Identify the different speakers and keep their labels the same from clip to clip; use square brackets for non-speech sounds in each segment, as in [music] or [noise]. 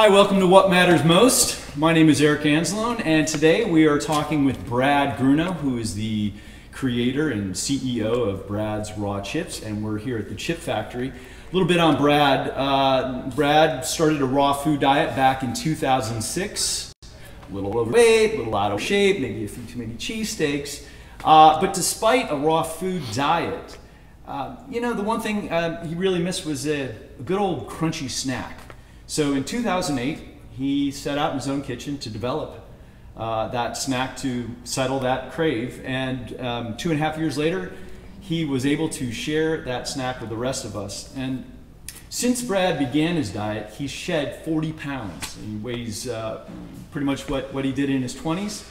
Speaker 1: Hi, welcome to What Matters Most. My name is Eric Anzalone, and today we are talking with Brad Gruno, who is the creator and CEO of Brad's Raw Chips, and we're here at the Chip Factory. A little bit on Brad. Uh, Brad started a raw food diet back in 2006. A little overweight, a little out of shape, maybe a few too many cheesesteaks. Uh, but despite a raw food diet, uh, you know, the one thing uh, he really missed was a, a good old crunchy snack. So in 2008, he set out in his own kitchen to develop uh, that snack to settle that crave. And um, two and a half years later, he was able to share that snack with the rest of us. And since Brad began his diet, he's shed 40 pounds. He weighs uh, pretty much what, what he did in his 20s.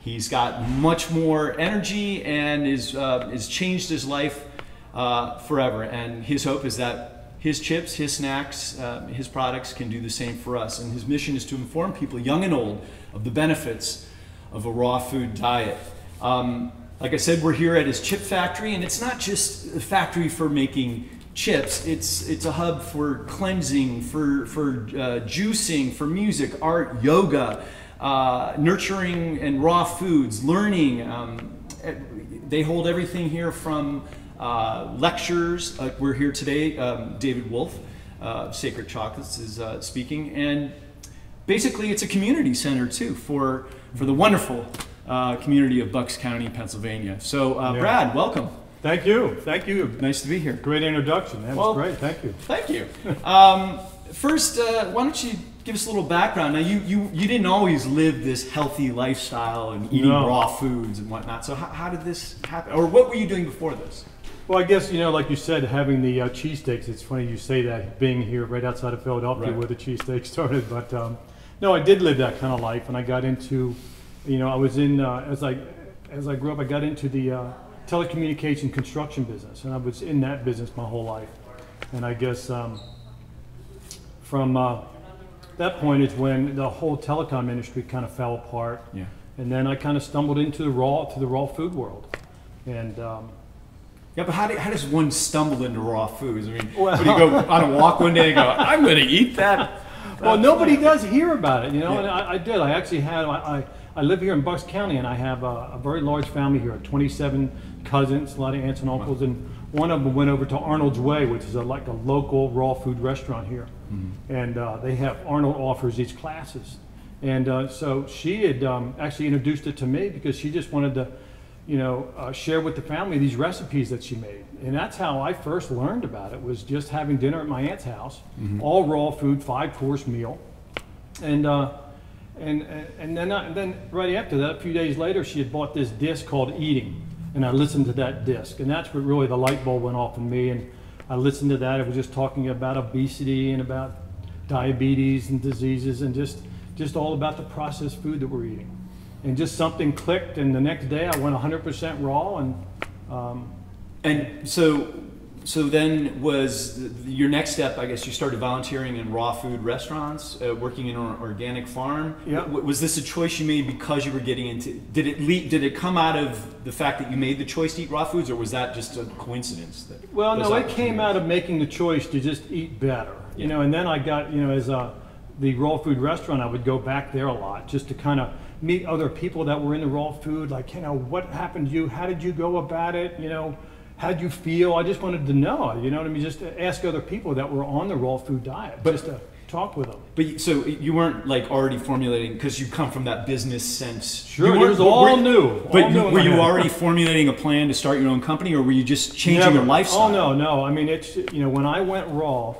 Speaker 1: He's got much more energy and is, uh, is changed his life uh, forever. And his hope is that his chips, his snacks, uh, his products can do the same for us. And his mission is to inform people, young and old, of the benefits of a raw food diet. Um, like I said, we're here at his chip factory, and it's not just a factory for making chips. It's it's a hub for cleansing, for for uh, juicing, for music, art, yoga, uh, nurturing and raw foods, learning. Um, they hold everything here from uh, lectures. Uh, we're here today. Um, David Wolfe, uh, Sacred Chocolates, is uh, speaking, and basically, it's a community center too for for the wonderful uh, community of Bucks County, Pennsylvania. So, uh,
Speaker 2: Yeah.
Speaker 1: Brad, welcome.
Speaker 2: Thank you. Thank you.
Speaker 1: Nice to be here.
Speaker 2: Great introduction. That was great. Thank you.
Speaker 1: Thank you. Um, first, uh, why don't you give us a little background? Now, you, you, you didn't always live this healthy lifestyle and eating
Speaker 2: No.
Speaker 1: raw foods and whatnot. So, how, how did this happen? Or what were you doing before this?
Speaker 2: Well, I guess, you know, like you said, having the uh, cheesesteaks, it's funny you say that, being here right outside of Philadelphia
Speaker 1: Right.
Speaker 2: where the cheesesteak [laughs] started. But um, no, I did live that kind of life. And I got into, you know, I was in, uh, as, I, as I grew up, I got into the uh, telecommunication construction business. And I was in that business my whole life. And I guess um, from uh, that point is when the whole telecom industry kind of fell apart.
Speaker 1: Yeah.
Speaker 2: And then I kind of stumbled into the raw to the raw food world, and um,
Speaker 1: Yeah, but how, do, how does one stumble into raw foods? I mean,
Speaker 2: Well-
Speaker 1: do you go on a walk one day and go, I'm going to eat that? [laughs]
Speaker 2: well, nobody does hear about it, you know.
Speaker 1: Yeah.
Speaker 2: And I, I did. I actually had. I, I, I live here in Bucks County, and I have a, a very large family here. 27 cousins, a lot of aunts and uncles, and one of them went over to Arnold's Way, which is a, like a local raw food restaurant here, and uh, they have Arnold offers these classes, and uh, so she had um, actually introduced it to me because she just wanted to. You know, uh, share with the family these recipes that she made. And that's how I first learned about it was just having dinner at my aunt's house, all raw food, five course meal. And, uh, and, and then, I, and then right after that, a few days later, she had bought this disc called Eating. And I listened to that disc. And that's what really the light bulb went off in me. And I listened to that. It was just talking about obesity and about diabetes and diseases and just, just all about the processed food that we're eating and just something clicked and the next day i went 100% raw and um,
Speaker 1: And so, so then was your next step? I guess you started volunteering in raw food restaurants, uh, working in an organic farm.
Speaker 2: Yeah.
Speaker 1: W- was this a choice you made because you were getting into? Did it Did it come out of the fact that you made the choice to eat raw foods, or was that just a coincidence? That
Speaker 2: well no it came out of making the choice to just eat better
Speaker 1: Yeah.
Speaker 2: you know and then i got you know as a the raw food restaurant i would go back there a lot just to kind of meet other people that were in the raw food like you know what happened to you how did you go about it you know how did you feel i just wanted to know you know what i mean just ask other people that were on the raw food diet
Speaker 1: But-
Speaker 2: just to talk with them
Speaker 1: But so you weren't like already formulating because you come from that business sense.
Speaker 2: Sure,
Speaker 1: You
Speaker 2: it was all
Speaker 1: were-
Speaker 2: new,
Speaker 1: But
Speaker 2: all new
Speaker 1: were you
Speaker 2: head.
Speaker 1: already formulating a plan to start your own company, or were you just changing
Speaker 2: Never.
Speaker 1: your lifestyle?
Speaker 2: Oh no, no. I mean, it's you know when I went raw,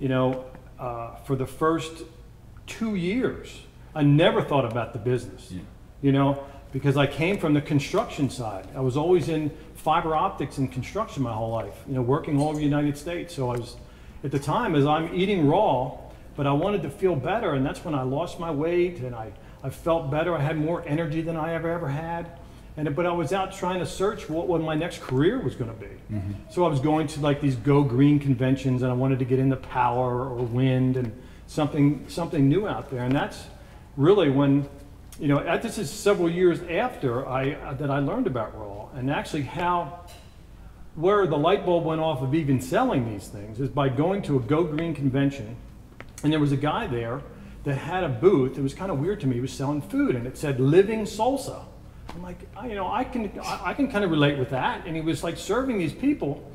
Speaker 2: you know, uh, for the first two years, I never thought about the business.
Speaker 1: Yeah.
Speaker 2: You know, because I came from the construction side. I was always in fiber optics and construction my whole life. You know, working all over the United States. So I was, at the time, as I'm eating raw, but I wanted to feel better, and that's when I lost my weight and I, I felt better. I had more energy than I ever ever had. And but I was out trying to search what, what my next career was going to be. Mm-hmm. So I was going to like these go green conventions, and I wanted to get into power or wind and something something new out there. And that's really when, you know, uh, this is several years after I that I learned about raw and actually how where the light bulb went off of even selling these things is by going to a Go Green convention, and there was a guy there that had a booth. It was kind of weird to me. He was selling food, and it said "Living Salsa." I'm like, I, you know, I can I, I can kind of relate with that. And he was like serving these people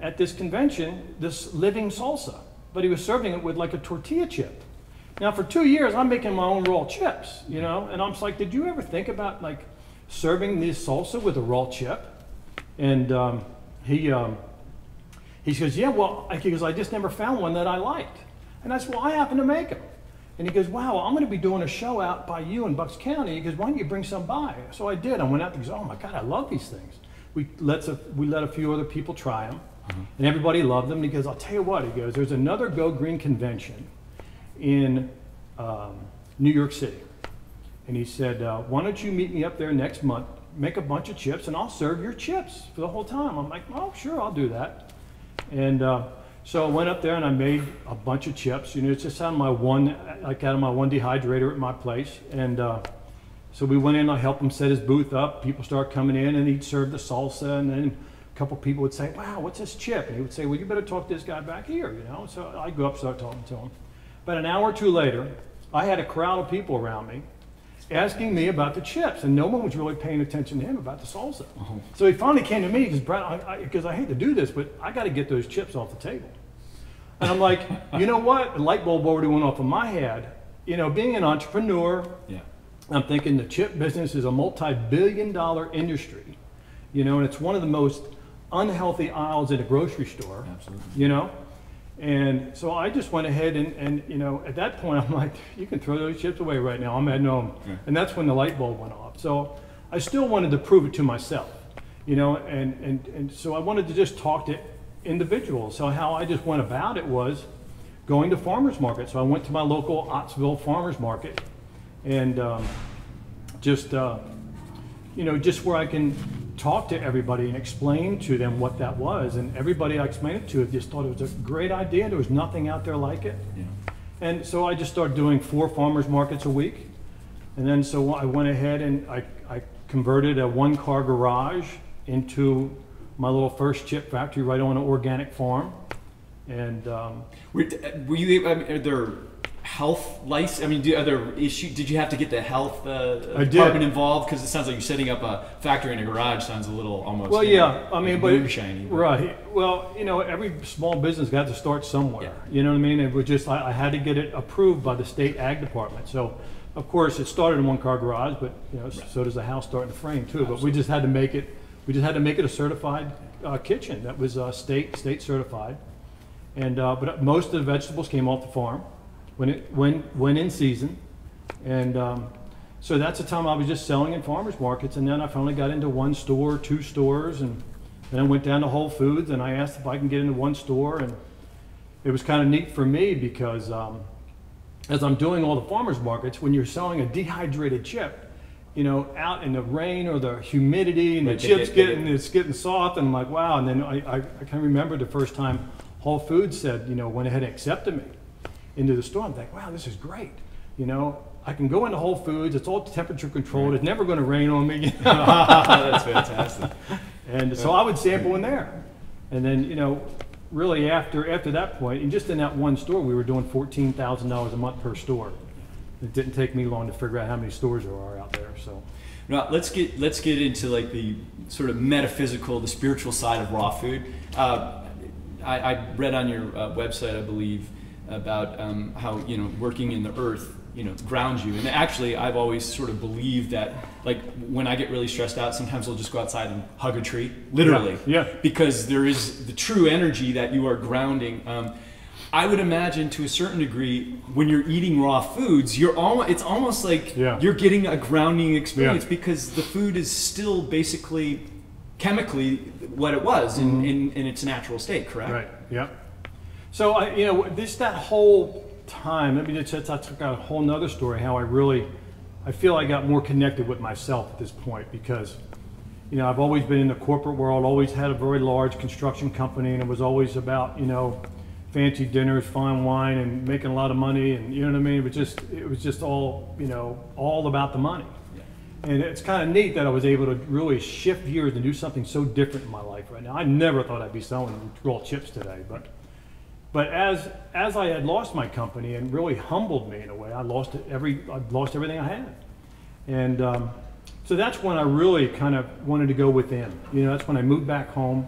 Speaker 2: at this convention this living salsa, but he was serving it with like a tortilla chip. Now for two years, I'm making my own raw chips, you know, and I'm just like, did you ever think about like serving this salsa with a raw chip? And um, he um, he says, yeah, well, he goes, I just never found one that I liked. And I said, well, I happen to make them. And he goes, wow, I'm going to be doing a show out by you in Bucks County. He goes, why don't you bring some by? So I did. I went out and he goes, oh my God, I love these things. We let, a, we let a few other people try them, and everybody loved them. And he goes, I'll tell you what, he goes, there's another Go Green convention in um, New York City. And he said, uh, why don't you meet me up there next month, make a bunch of chips, and I'll serve your chips for the whole time. I'm like, oh, sure, I'll do that. And uh, so I went up there and I made a bunch of chips. You know, it's just out of my one, like out of my one dehydrator at my place. And uh, so we went in, I helped him set his booth up. People start coming in and he'd serve the salsa. And then a couple people would say, wow, what's this chip? And he would say, well, you better talk to this guy back here, you know? So I'd go up, start talking to him. About an hour or two later, I had a crowd of people around me asking me about the chips, and no one was really paying attention to him about the salsa. Uh-huh. So he finally came to me because Brad, because I, I, hate to do this, but I got to get those chips off the table. And I'm like, you know what? The light bulb already went off in my head. You know, being an entrepreneur,
Speaker 1: Yeah.
Speaker 2: I'm thinking the chip business is a multi-billion dollar industry, you know, and it's one of the most unhealthy aisles in a grocery store.
Speaker 1: Absolutely.
Speaker 2: You know? And so I just went ahead and, and, you know, at that point, [laughs] I'm like, you can throw those chips away right now. I'm heading home.
Speaker 1: Yeah.
Speaker 2: And that's when the light bulb went off. So I still wanted to prove it to myself, you know, and, and, and so I wanted to just talk to individuals. So how I just went about it was going to farmers market. So I went to my local Ottsville farmers market and um, just, uh, you know, just where I can talk to everybody and explain to them what that was. And everybody I explained it to just thought it was a great idea. There was nothing out there like it.
Speaker 1: Yeah.
Speaker 2: And so I just started doing four farmers markets a week. And then so I went ahead and I, I converted a one car garage into my little first chip factory right on an organic farm. And um,
Speaker 1: Were, were you? I mean, are there health license? I mean, do, are there issue? Did you have to get the health uh, department involved? Because it sounds like you're setting up a factory in a garage. Sounds a little almost.
Speaker 2: Well,
Speaker 1: you know,
Speaker 2: yeah, I mean, but
Speaker 1: moonshiny, but-
Speaker 2: right. Well, you know, every small business got to start somewhere.
Speaker 1: Yeah.
Speaker 2: You know what I mean? It was just I, I had to get it approved by the state ag department. So, of course, it started in one car garage, but you know, so does the house start in the frame too. But we just had to make it. We just had to make it a certified uh, kitchen that was uh, state state certified. And uh, but most of the vegetables came off the farm when it when when in season, and um, so that's the time I was just selling in farmers markets. And then I finally got into one store, two stores, and then I went down to Whole Foods and I asked if I can get into one store. And it was kind of neat for me because um, as I'm doing all the farmers markets, when you're selling a dehydrated chip, you know, out in the rain or the humidity and the chips getting it's getting soft, and I'm like, wow. And then I, I, I can remember the first time Whole Foods said, you know, went ahead and accepted me into the store. I'm like, wow, this is great. You know, I can go into Whole Foods. It's all temperature controlled. It's never going to rain on me. [laughs] [laughs]
Speaker 1: That's fantastic.
Speaker 2: And so I would sample in there. And then, you know, really after after that point, and just in that one store, we were doing fourteen thousand dollars a month per store. It didn't take me long to figure out how many stores there are out there. So
Speaker 1: Now let's get let's get into like the sort of metaphysical, the spiritual side of raw food. Uh, I, I read on your uh, website, I believe, about um, how you know working in the earth, you know, grounds you. And actually, I've always sort of believed that, like when I get really stressed out, sometimes I'll just go outside and hug a tree, literally,
Speaker 2: Yeah, yeah.
Speaker 1: because there is the true energy that you are grounding. Um, I would imagine to a certain degree when you're eating raw foods, you're almost it's almost like
Speaker 2: Yeah.
Speaker 1: you're getting a grounding experience because the food is still basically chemically what it was in, in, in its natural state, correct?
Speaker 2: right, yeah. So I, you know, this that whole time. Let me just that's that's got a whole nother story. How I really, I feel I got more connected with myself at this point because you know, I've always been in the corporate world, always had a very large construction company, and it was always about, you know, fancy dinners, fine wine, and making a lot of money, and you know what I mean? It was just, it was just all, you know, all about the money. And it's kind of neat that I was able to really shift gears and do something so different in my life right now. I never thought I'd be selling raw chips today, but but as as I had lost my company and really humbled me in a way, I lost every I lost everything I had, and um, so that's when I really kind of wanted to go within. You know, that's when I moved back home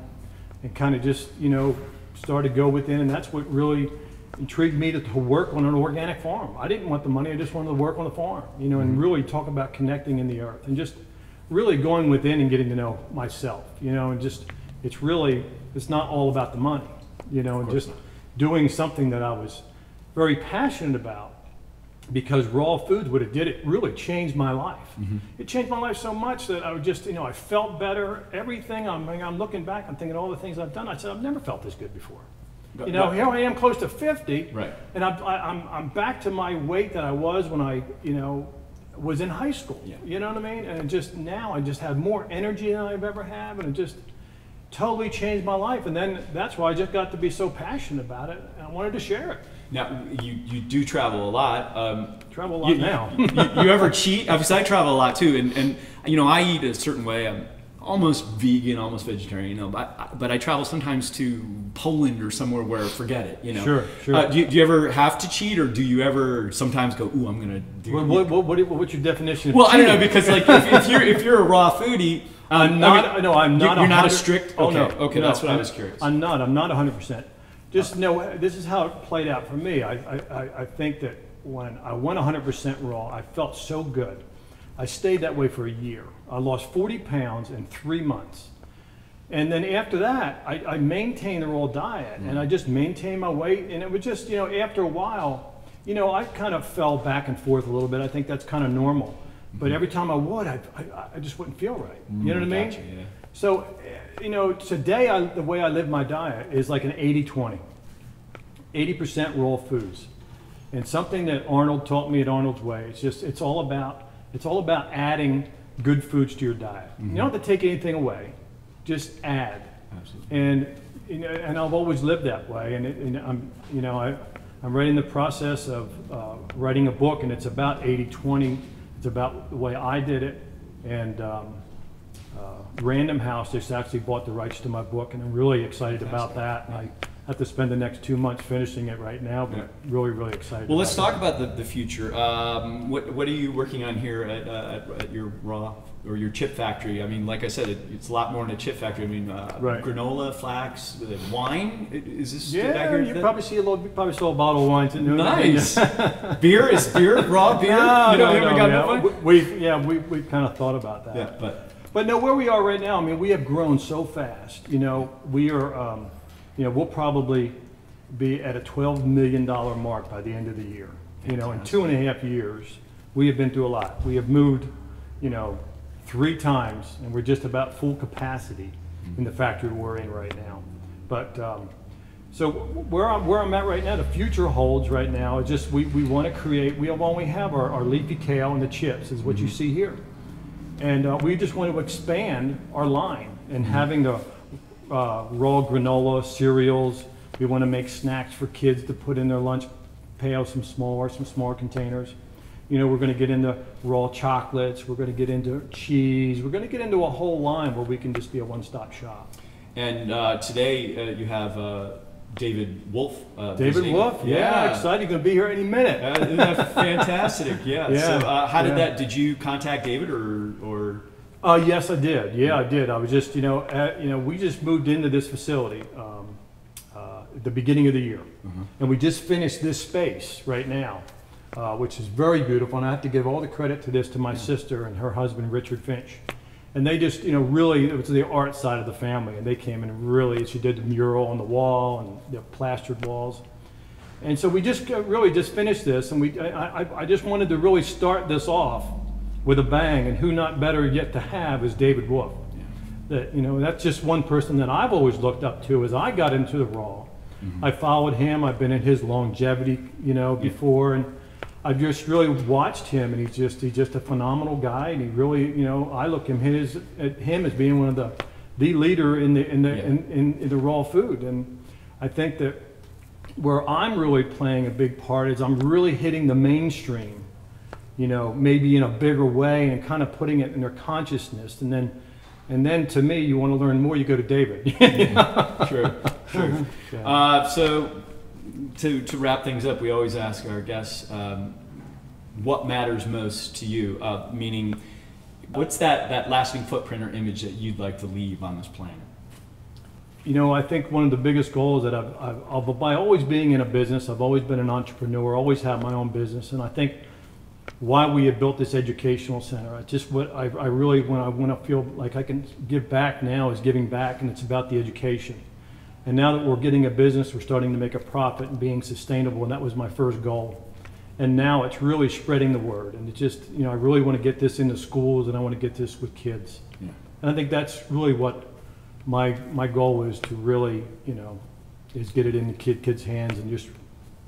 Speaker 2: and kind of just you know started to go within, and that's what really intrigued me to, to work on an organic farm. I didn't want the money; I just wanted to work on the farm. You know, and really talk about connecting in the earth and just really going within and getting to know myself. You know, and just it's really it's not all about the money. You know, and just
Speaker 1: not.
Speaker 2: Doing something that I was very passionate about because raw foods would have did it really changed my life.
Speaker 1: Mm-hmm.
Speaker 2: It changed my life so much that I would just you know I felt better. Everything I'm I'm looking back, I'm thinking all the things I've done. I said I've never felt this good before.
Speaker 1: But-
Speaker 2: You know,
Speaker 1: but-
Speaker 2: here I am close to 50.
Speaker 1: Right.
Speaker 2: And I'm, I- I'm, I'm back to my weight that I was when I, you know, was in high school.
Speaker 1: Yeah.
Speaker 2: You know what I mean? And just now I just have more energy than I've ever had, and it just totally changed my life. And then that's why I just got to be so passionate about it, and I wanted to share it.
Speaker 1: Now you, you do travel a lot. Um,
Speaker 2: Travel a lot
Speaker 1: you,
Speaker 2: now.
Speaker 1: you, you- ever cheat? Because I travel a lot too, and, and you know I eat a certain way. I'm almost vegan, almost vegetarian. You know, but I, but I travel sometimes to Poland or somewhere where forget it. You know.
Speaker 2: Sure, sure.
Speaker 1: Uh, do, you, do you ever have to cheat, or do you ever sometimes go, "Ooh, I'm gonna do"?
Speaker 2: What, what, what, what, what's your definition of
Speaker 1: well, I don't know because like if, if you're if you're a raw foodie, um,
Speaker 2: I'm not. no, I'm not.
Speaker 1: You're not a
Speaker 2: 100
Speaker 1: strict.
Speaker 2: Oh
Speaker 1: okay,
Speaker 2: no.
Speaker 1: okay,
Speaker 2: no,
Speaker 1: that's what I
Speaker 2: I'm-
Speaker 1: was curious.
Speaker 2: I'm not. I'm not 100. percent Just know this is how it played out for me. I, I, I- I think that when I went 100 percent raw, I felt so good. I stayed that way for a year. I lost 40 pounds in three months. And then after that, I, I maintained the raw diet and I just maintained my weight. And it was just, you know, after a while, you know, I kind of fell back and forth a little bit. I think that's kind of normal. But every time I would, I, I, I just wouldn't feel right. You know what I mean?
Speaker 1: Gotcha, yeah.
Speaker 2: So, eh, you know, today I, the way I live my diet is like an 80 20. 80% raw foods. And something that Arnold taught me at Arnold's Way, it's just, it's all about, it's all about adding good foods to your diet. You don't have to take anything away, just add.
Speaker 1: Absolutely.
Speaker 2: And, you know, and I've always lived that way. And, it, and I'm, you know, I, I'm right in the process of uh, writing a book, and it's about 80-20. It's about the way I did it. And um, uh, Random House just actually bought the rights to my book, and I'm really excited about that. And I have to spend the next two months finishing it right now, but
Speaker 1: Yeah.
Speaker 2: really, really excited.
Speaker 1: Well, let's
Speaker 2: about
Speaker 1: talk about the, the future. Um, what, what are you working on here at, uh, at, at your raw or your chip factory? I mean, like I said, it, it's a lot more than a chip factory. I mean, uh,
Speaker 2: Right.
Speaker 1: granola, flax, uh, wine. Is this.
Speaker 2: Yeah, you probably see a little, you probably saw a bottle of wine there.
Speaker 1: nice. [laughs] beer is beer raw beer.
Speaker 2: No,
Speaker 1: you
Speaker 2: no, no,
Speaker 1: got
Speaker 2: no. We, yeah, we, we've kind of thought about that.
Speaker 1: Yeah, but
Speaker 2: But no, where we are right now, I mean, we have grown so fast. You know, we are, um, you know, we'll probably be at a $12 million mark by the end of the year. You know, in two and a half years, we have been through a lot. We have moved, you know, three times, and we're just about full capacity in the factory we're in right now. But, um, so where I'm, where I'm at right now, the future holds right now, is just we, we want to create, we have, we have our, our leafy kale and the chips, is what you see here. And uh, we just want to expand our line and having the uh, raw granola cereals. We want to make snacks for kids to put in their lunch pail, some smaller, some smaller containers. You know, we're going to get into raw chocolates. We're going to get into cheese. We're going to get into a whole line where we can just be a one-stop shop.
Speaker 1: and uh, today uh, you have uh, David Wolfe. Uh,
Speaker 2: David
Speaker 1: visiting.
Speaker 2: Wolfe, yeah, excited. You're going to be here any minute.
Speaker 1: Uh, isn't that fantastic? [laughs] Yeah.
Speaker 2: Yeah,
Speaker 1: So, uh, how did
Speaker 2: yeah.
Speaker 1: that? Did you contact David or or?
Speaker 2: Uh, yes, I did. Yeah, I did. I was just, you know, at, you know, we just moved into this facility um, uh, at the beginning of the year, and we just finished this space right now, uh, which is very beautiful. And I have to give all the credit to this to my sister and her husband Richard Finch, and they just, you know, really it was the art side of the family, and they came in and really. She did the mural on the wall and the plastered walls. And so we just really just finished this, and we, I, I, I just wanted to really start this off with a bang, and who not better yet to have is David Wolfe. That, you know, that's just one person that I've always looked up to as I got into the raw. Mm-hmm. I followed him, I've been in his longevity, you know, before, and I've just really watched him, and he's just he's just a phenomenal guy, and he really, you know, I look him his at him as being one of the the leader in the in the
Speaker 1: Yeah.
Speaker 2: in, in, in the raw food, and I think that where I'm really playing a big part is I'm really hitting the mainstream, you know, maybe in a bigger way, and kind of putting it in their consciousness, and then. And then to me, you want to learn more, you go to David. [laughs]
Speaker 1: Sure, sure. [laughs]
Speaker 2: Yeah.
Speaker 1: Uh, so, to, to wrap things up, we always ask our guests um, what matters most to you, uh, meaning, what's that, that lasting footprint or image that you'd like to leave on this planet?
Speaker 2: You know, I think one of the biggest goals that I've, I've, I've, by always being in a business, I've always been an entrepreneur, always had my own business, and I think why we have built this educational center, I just what I, I really when I want to feel like I can give back now is giving back, and it's about the education. And now that we're getting a business, we're starting to make a profit and being sustainable, and that was my first goal. And now it's really spreading the word, and it's just you know I really want to get this into schools, and I want to get this with kids.
Speaker 1: Yeah.
Speaker 2: And I think that's really what my my goal is to really, you know, is get it in the kid kids' hands and just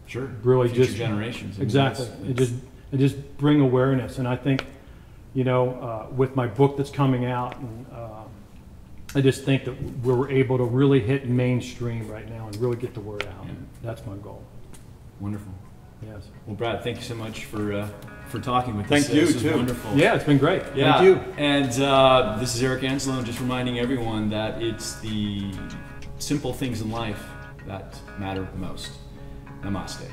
Speaker 1: Sure.
Speaker 2: Really
Speaker 1: Future
Speaker 2: just-
Speaker 1: generations. I mean,
Speaker 2: exactly
Speaker 1: that's-
Speaker 2: and just and just bring awareness. And I think, you know, uh, with my book that's coming out, and uh, I just think that we're able to really hit mainstream right now and really get the word out.
Speaker 1: Yeah.
Speaker 2: That's my goal.
Speaker 1: Wonderful.
Speaker 2: Yes.
Speaker 1: Well, Brad, thank you so much for uh, for talking with
Speaker 3: Thank
Speaker 1: us.
Speaker 3: Thank you,
Speaker 1: This
Speaker 3: too.
Speaker 1: Wonderful.
Speaker 2: Yeah, it's been great.
Speaker 1: Yeah.
Speaker 2: Thank you.
Speaker 1: And uh, this is Eric Anzalone, just reminding everyone that it's the simple things in life that matter most. Namaste.